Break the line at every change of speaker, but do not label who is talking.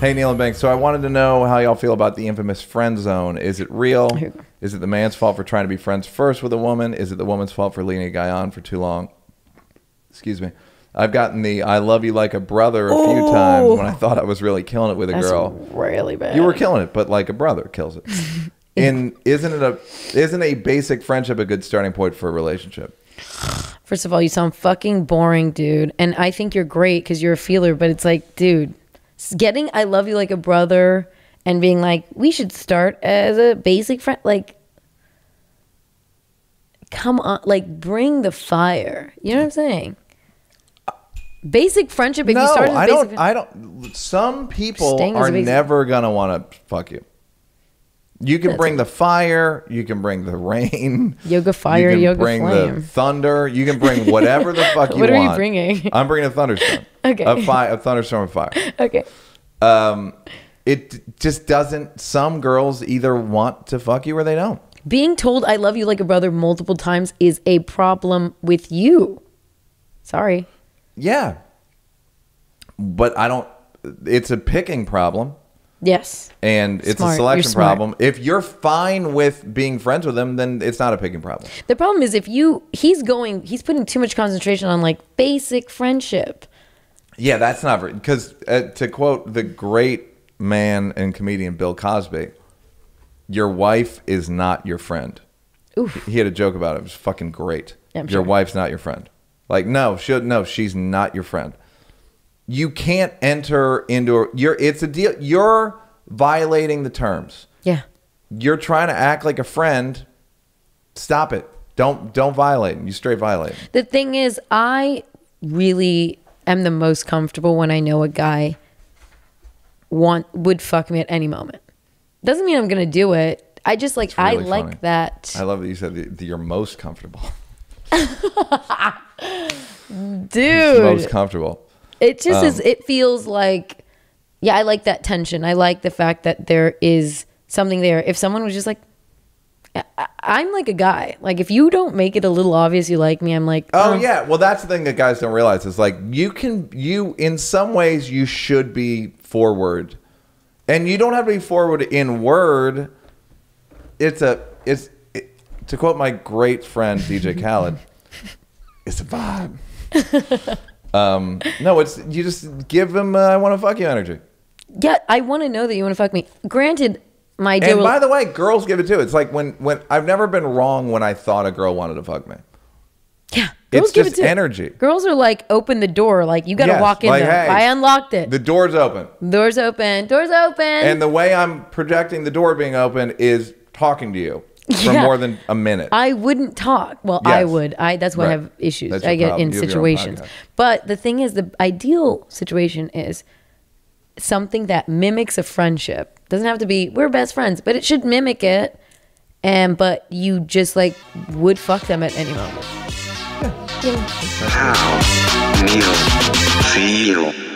Hey, Neal and Banks. So I wanted to know how y'all feel about the infamous friend zone. Is it real?
Here you go.
Is it the man's fault for trying to be friends first with a woman? Is it the woman's fault for leading a guy on for too long? Excuse me. I've gotten the "I love you like a brother" a few times when I thought I was really killing it with a
That's
girl.
really bad.
You were killing it, but like a brother kills it. In isn't it a isn't a basic friendship a good starting point for a relationship?
First of all, you sound fucking boring, dude. And I think you're great because you're a feeler, but it's like, dude, s- getting I love you like a brother and being like, we should start as a basic friend. Like, come on, like, bring the fire. You know what I'm saying? Basic friendship. If
no,
you start as a
I don't. I don't. Some people are never gonna want to fuck you. You can
That's
bring the fire. You can bring the rain.
Yoga fire,
you can
yoga
bring
flame.
the thunder. You can bring whatever the fuck you want.
What are you bringing?
I'm bringing a thunderstorm.
Okay.
A fire, a thunderstorm of fire.
okay.
Um, it just doesn't. Some girls either want to fuck you or they don't.
Being told I love you like a brother multiple times is a problem with you. Sorry.
Yeah. But I don't. It's a picking problem.
Yes.
and it's
Smart.
a selection problem. If you're fine with being friends with him, then it's not a picking problem.
The problem is if you he's going he's putting too much concentration on like basic friendship.
Yeah, that's not because uh, to quote the great man and comedian Bill Cosby, your wife is not your friend.
Oof.
He had a joke about it. It was fucking great.
Yeah,
your
sure.
wife's not your friend. Like no, she no, she's not your friend. You can't enter into a, you're. It's a deal. You're violating the terms.
Yeah.
You're trying to act like a friend. Stop it. Don't don't violate. You straight violate.
The thing is I really am the most comfortable when I know a guy want would fuck me at any moment. Doesn't mean I'm going to do it. I just like I
really
like that.
I love that you said you're most comfortable.
Dude.
most comfortable.
It just
Um,
is. It feels like, yeah, I like that tension. I like the fact that there is something there. If someone was just like, I'm like a guy. Like if you don't make it a little obvious you like me, I'm like,
Oh yeah, well that's the thing that guys don't realize is like you can you in some ways you should be forward, and you don't have to be forward in word. It's a it's it, to quote my great friend DJ Khaled, it's a vibe. um, no, it's you just give him uh, I want to fuck you energy.
yeah, I want to know that you want to fuck me. Granted, my idea.
And by the way, girls give it too. It's like when when I've never been wrong when I thought a girl wanted to fuck me.
yeah,
It's
girls give
just
it to
energy.
Girls are like, open the door. Like you got to
Yes,
walk in
like,
there.
hey,
I unlocked it.
The door's open.
doors open. Doors open.
And the way I'm projecting the door being open is talking to you for
Yeah.
more than a minute.
I wouldn't talk. Well, I would. I that's why I have issues.
That's
I get
problem.
in
You have your own
situations. But the thing is, the ideal situation is something that mimics a friendship. Doesn't have to be we're best friends, but it should mimic it. And but you just like would fuck them at any moment.
How Neal feel?